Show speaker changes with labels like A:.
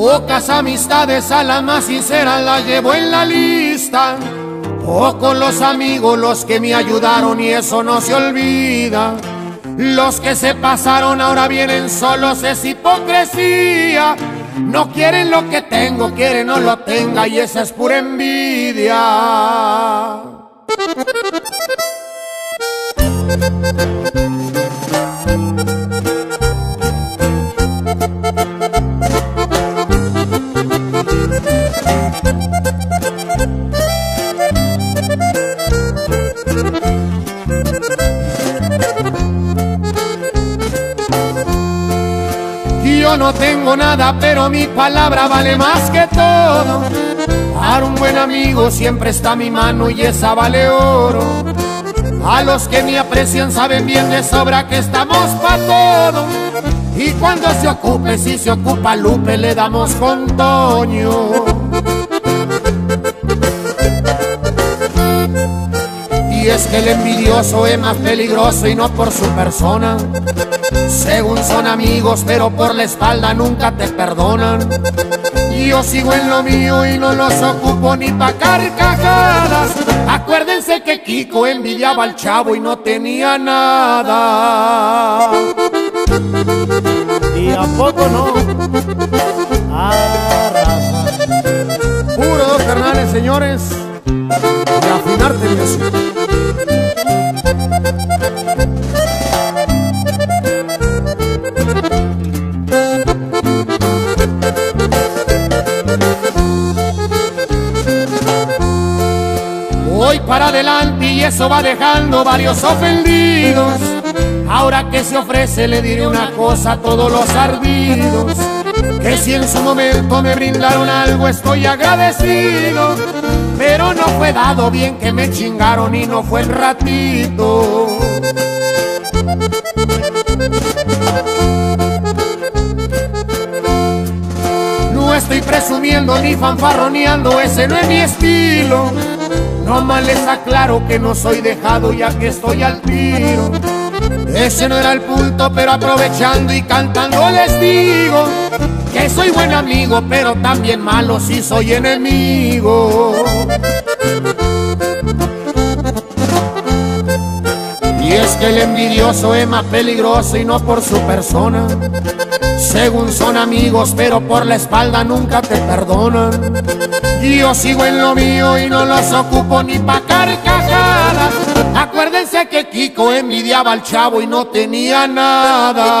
A: Pocas amistades a la más sincera las llevo en la lista. Pocos los amigos los que me ayudaron y eso no se olvida. Los que se pasaron ahora vienen solos, es hipocresía. No quieren lo que tengo, quieren no lo tenga y esa es pura envidia. Yo no tengo nada, pero mi palabra vale más que todo. Para un buen amigo siempre está mi mano y esa vale oro. A los que me aprecian saben bien de sobra que estamos pa' todo. Y cuando se ocupe, si se ocupa Lupe, le damos con Toño. Y es que el envidioso es más peligroso y no por su persona. Según son amigos, pero por la espalda nunca te perdonan. Yo sigo en lo mío y no los ocupo ni pa' carcajadas. Acuérdense que Kiko envidiaba al chavo y no tenía nada.
B: ¿Y a poco no? Raza.
A: Puro dos carnales, señores. De afinarte Voy para adelante y eso va dejando varios ofendidos. Ahora que se ofrece le diré una cosa a todos los ardidos. Que si en su momento me brindaron algo estoy agradecido. Pero no fue dado bien que me chingaron y no fue el ratito. No estoy presumiendo ni fanfarroneando, ese no es mi estilo. No más les aclaro que no soy dejado ya que estoy al tiro. Ese no era el punto, pero aprovechando y cantando les digo que soy buen amigo, pero también malo si soy enemigo. Y es que el envidioso es más peligroso y no por su persona. Según son amigos, pero por la espalda nunca te perdonan. Yo sigo en lo mío y no los ocupo ni pa' carcajadas. Acuérdense que Kiko envidiaba al chavo y no tenía nada.